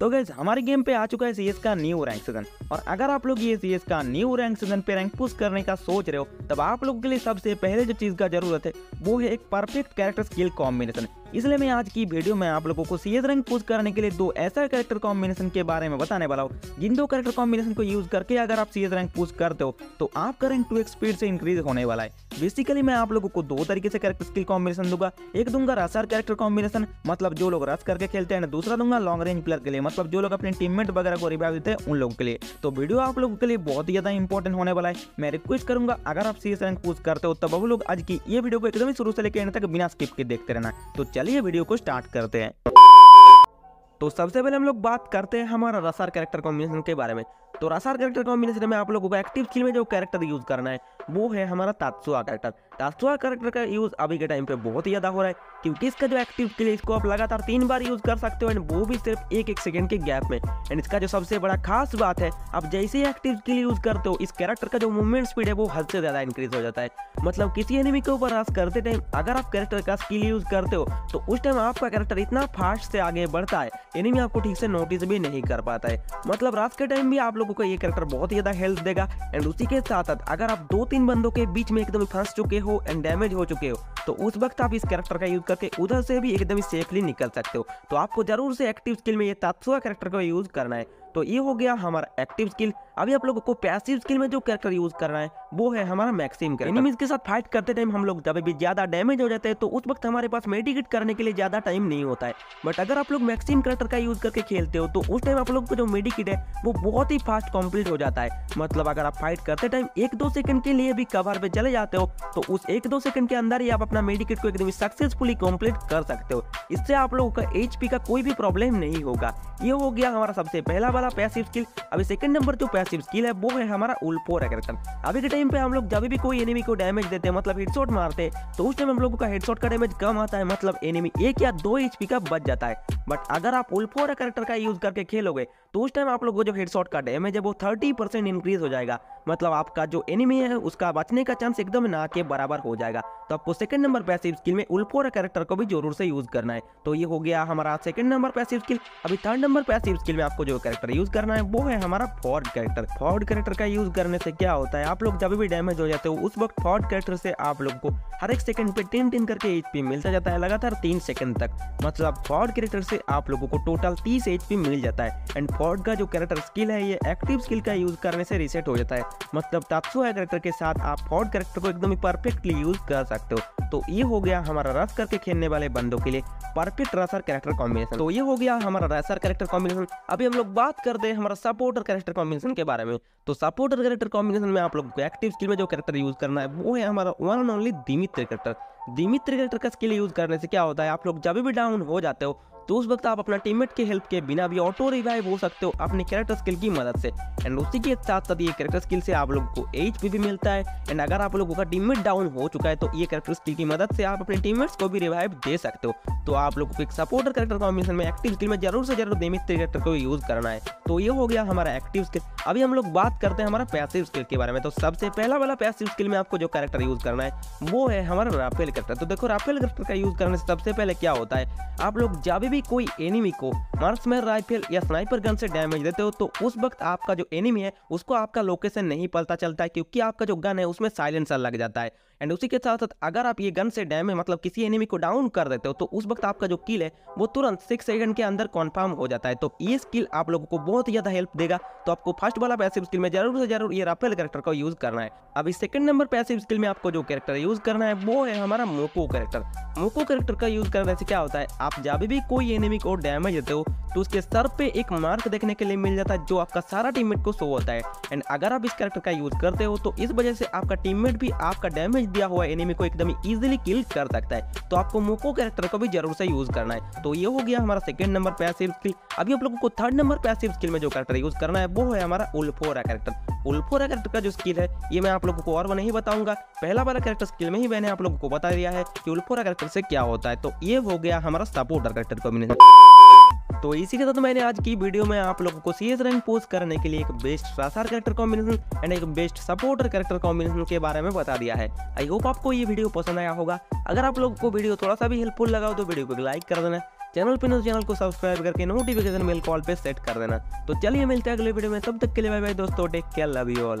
तो गैस हमारे गेम पे आ चुका है सीएस का न्यू रैंक सीज़न और अगर आप लोग ये सीएस का न्यू रैंक सीज़न पे रैंक पुश करने का सोच रहे हो, तब आप लोगों के लिए सबसे पहले जो चीज़ का ज़रूरत है, वो है एक परफेक्ट कैरेक्टर स्किल कॉम्बिनेशन इसलिए मैं आज की वीडियो में आप लोगों को सीएस रैंक पुश करने के लिए दो ऐसा कैरेक्टर कॉम्बिनेशन के बारे में बताने वाला हूँ, जिन दो कैरेक्टर कॉम्बिनेशन को यूज़ करके अगर आप सीएस रैंक पुश करते हो तो आपका रैंक टू स्पीड से इंक्रीज होने वाला है। बेसिकली मैं आप लोगों को दो तरीके से कैरेक्टर स्किल कॉम्बिनेशन दूँगा। एक दूँगा रसर कैरेक्टर कॉम्बिनेशन मतलब जो लोग रस करके खेलते हैं, दूसरा दूँगा लॉन्ग रेंज प्लेयर के लिए मतलब जो लोग अपने टीममेट वगैरह को रिवाइव देते हैं, उन लोगों के लिए। तो वीडियो आप लोगों के लिए बहुत ही ज़्यादा इंपॉर्टेंट होने वाला है। मैं रिक्वेस्ट करूँगा, अगर आप सीएस रैंक पुश करते हो, तब वो लोग आज की ये वीडियो को एकदम शुरू से लेकर तक बिना स्किप के देखते रहना। तो चलिए वीडियो को स्टार्ट करते हैं। तो सबसे पहले हम लोग बात करते हैं हमारा रसार कैरेक्टर कॉम्बिनेशन के बारे में। तो रसार कैरेक्टर कॉम्बिनेशन में आप लोगों को एक्टिव स्किल में जो कैरेक्टर यूज़ करना है, वो है हमारा तात्सुआ कैरेक्टर तात्सुआ कैरेक्टर का यूज़ अभी के टाइम पे बहुत ही ज़्यादा हो रहा है, क्योंकि इसका जो एक्टिव स्किल है, इसको आप लगातार तीन बार यूज़ कर सकते हो एंड वो भी सिर्फ़ एक एक सेकंड के गैप में। एंड इसका जो सबसे बड़ा खास बात है, आप जैसे ही एक्टिव स्किल यूज़ करते हो, इस कैरेक्टर का जो मूवमेंट स्पीड है, वो हद से ज़्यादा इंक्रीज हो जाता है। मतलब किसी एनिमी के ऊपर रस करते टाइम अगर आप कैरेक्टर का स्किल यूज़ करते हो तो उस टाइम आपका कैरेक्टर इतना फास्ट से आगे बढ़ता है एनिमी आपको ठीक से नोटिस भी नहीं कर पाता है। मतलब रात के टाइम भी आप लोगों को ये करेक्टर बहुत ही ज़्यादा हेल्थ देगा एंड उसी के साथ साथ अगर आप दो तीन बंदों के बीच में एकदम फंस चुके हो एंड डैमेज हो चुके हो तो उस वक्त आप इस करेक्टर का यूज़ करके उधर से भी एकदम सेफली निकल सकते हो। तो आपको ज़रूर से एक्टिव स्किल में ये तात्सुआ कैरेक्टर का यूज़ करना है। तो ये हो गया हमारा एक्टिव स्किल अभी आप लोगों को पैसिव स्किल में जो कैरेक्टर यूज़ करना है, वो है हमारा मैक्सिम कैरेक्टर एनिमीज के साथ फाइट करते टाइम हम लोग जब भी ज़्यादा डैमेज हो जाते हैं तो उस वक्त हमारे पास मेडिकेट करने के लिए ज़्यादा टाइम नहीं होता है। बट अगर आप लोग मैक्सिम कैरेक्टर का यूज़ करके खेलते हो तो उस टाइम आप लोग को जो मेडिकेट है, वो बहुत ही फास्ट कंप्लीट हो जाता है। मतलब अगर आप फाइट करते टाइम एक दो सेकंड के लिए भी कवर पे चले जाते हो तो उस एक दो सेकंड के अंदर ही आप अपना मेडिकेट को एकदम सक्सेसफुली कंप्लीट कर सकते हो। इससे आप लोगों का एचपी का कोई भी प्रॉब्लम नहीं होगा। ये हो गया हमारा सबसे पहला वाला पैसिव स्किल अभी सेकंड नंबर जो पैसिव स्किल है, वो है हमारा उल्पो कैरेक्टर अभी के टाइम पे हम लोग जब भी कोई एनिमी को डैमेज देते हैं मतलब हेडशॉट मारते हैं तो उस टाइम हम लोगों का हेडशॉट का डैमेज कम आता है मतलब एनिमी एक या दो एचपी का बच जाता है। बट अगर आप उल्फोरा करेक्टर का यूज़ करके खेलोगे तो उस टाइम आप लोग को जो हेडशॉट का डैमेज है, वो थर्टी इंक्रीज हो जाएगा। मतलब आपका जो एनिमी है, उसका बचने का चांस एकदम ना के बराबर हो जाएगा। तो आपको सेकंड नंबर पैसिव स्किल में उल्फोर कैरेक्टर को भी ज़रूर से यूज़ करना है। तो ये हो गया हमारा सेकंड नंबर पैसिव स्किल अभी थर्ड नंबर पैसिव स्किल में आपको जो कैरेक्टर यूज़ करना है, वो है हमारा फॉर्ड कैरेक्टर फॉर्ड कैरेक्टर का यूज़ करने से क्या होता है, आप लोग जब भी डैमेज हो जाते हो, उस वक्त फॉर्ड कैरेक्टर से आप लोग को हर एक सेकंड पे टेन टेन करके एचपी मिलता जाता है, लगातार तीन सेकंड तक। मतलब फॉर्ड कैरेक्टर से आप लोगों को टोटल तीस एचपी मिल जाता है। एंड फॉर्ड का जो कैरेक्टर स्किल है, ये एक्टिव स्किल का यूज़ करने से रिसेट हो जाता है। मतलब तात्सुआ करेक्टर के साथ आप फॉर्ड करेक्टर को एकदम परफेक्टली यूज़ कर सकते हो। तो ये हो गया हमारा रस करके खेलने वाले बंदों के लिए परफेक्ट रसर कैरेक्टर कॉम्बिनेशन तो ये हो गया हमारा रसर कैरेक्टर कॉम्बिनेशन अभी हम लोग बात करते हैं हमारा सपोर्टर कैरेक्टर कॉम्बिनेशन के बारे में। तो सपोर्टर कैरेक्टर कॉम्बिनेशन में आप लोग को एक्टिव स्किल में जो कैरेक्टर यूज़ करना है, वो है हमारा one and only Dimitri character Dimitri character का स्किल यूज़ करने से क्या होता है? आप लोग जब भी डाउन हो जाते हो तो उस वक्त आप अपना टीममेट के हेल्प के बिना भी ऑटो रिवाइव हो सकते हो अपने कैरेक्टर स्किल की मदद से। एंड उसी के साथ साथ ये कैरेक्टर स्किल से आप लोगों को एचपी भी मिलता है। एंड अगर आप लोगों का टीममेट डाउन हो चुका है तो ये कैरेक्टर स्किल की मदद से आप अपने टीममेट्स को भी रिवाइव दे सकते हो। तो आप लोगों को एक सपोर्टर कैरेक्टर कॉम्बिनेशन में एक्टिव स्किल में ज़रूर से ज़रूर देमित कैरेक्टर को यूज़ करना है। तो ये हो गया हमारा एक्टिव स्किल अभी हम लोग बात करते हैं हमारा पैसिव स्किल के बारे में। तो सबसे पहला वाला पैसिव स्किल में आपको जो कैरेक्टर यूज़ करना है, वो है हमारा राफेल कैरेक्टर तो देखो, राफेल कैरेक्टर का यूज़ करने से सबसे पहले क्या होता है? आप लोग जब भी कोई एनिमी को मार्क्समैन राइफल या स्नाइपर गन से डैमेज देते हो तो उस वक्त आपका जो एनिमी है, उसको आपका लोकेशन नहीं पता चलता है, क्योंकि आपका जो गन है, उसमें साइलेंसर लग जाता है। एंड उसी के साथ साथ अगर आप ये गन से डैमेज मतलब किसी एनिमी को डाउन कर देते हो तो उस वक्त आपका जो किल है, वो तुरंत सिक्स सेकंड के अंदर कन्फर्म हो जाता है। तो ये स्किल आप लोगों को बहुत ही ज़्यादा हेल्प देगा। तो आपको फ़र्स्ट वाला पैसिव स्किल में ज़रूर से ज़रूर ये राफेल कैरेक्टर का यूज़ करना है। अभी सेकंड नंबर पैसिव स्किल में आपको जो कैरेक्टर यूज़ करना है, वो है हमारा मोको कैरेक्टर मोको कैरेक्टर का यूज़ करने से क्या होता है, आप जब भी कोई एनिमी को डैमेज देते हो तो उसके सर पे एक मार्क देखने के लिए मिल जाता है, जो आपका सारा टीममेट को शो होता है। एंड अगर आप इस कैरेक्टर का यूज़ करते हो तो इस वजह से आपका टीममेट भी आपका डैमेज दिया हुआ एनिमी को एकदम इजीली किल कर सकता है। तो आपको मोको कैरेक्टर को भी ज़रूर से यूज़ करना है। तो ये हो गया हमारा सेकंड नंबर पैसिव स्किल अभी आप लोगों को थर्ड नंबर पैसिव स्किल में जो कैरेक्टर यूज़ करना है, वो है हमारा उल्फोरा कैरेक्टर उल्फोरा कैरेक्टर का जो स्किल है, ये मैं आप लोगों को और नहीं बताऊँगा। पहला वाला कैरेक्टर स्किल में ही मैंने आप लोगों को बता दिया है कि उल्फोरा कैरेक्टर से क्या होता है। तो ये हो गया हमारा सपोर्टर कैरेक्टर कॉम्बिनेशन तो इसी के साथ मैंने आज की वीडियो में आप लोगों को सीएस रैंक पोस्ट करने के लिए एक best rusher character combination and एक बेस्ट सपोर्टर कैरेक्टर कॉम्बिनेशन के बारे में बता दिया है। आई होप आपको ये वीडियो पसंद आया होगा। अगर आप लोगों को वीडियो थोड़ा सा भी हेल्पफुल लगा हो तो वीडियो को लाइक कर देना। चैनल पर नो चैनल को सब्सक्राइब करके नोटिफिकेशन मेल कॉल पे सेट कर देना। तो चलिए मिलते हैं अगले वीडियो में। तब तक के लिए बाय बाय दोस्तों take care love you all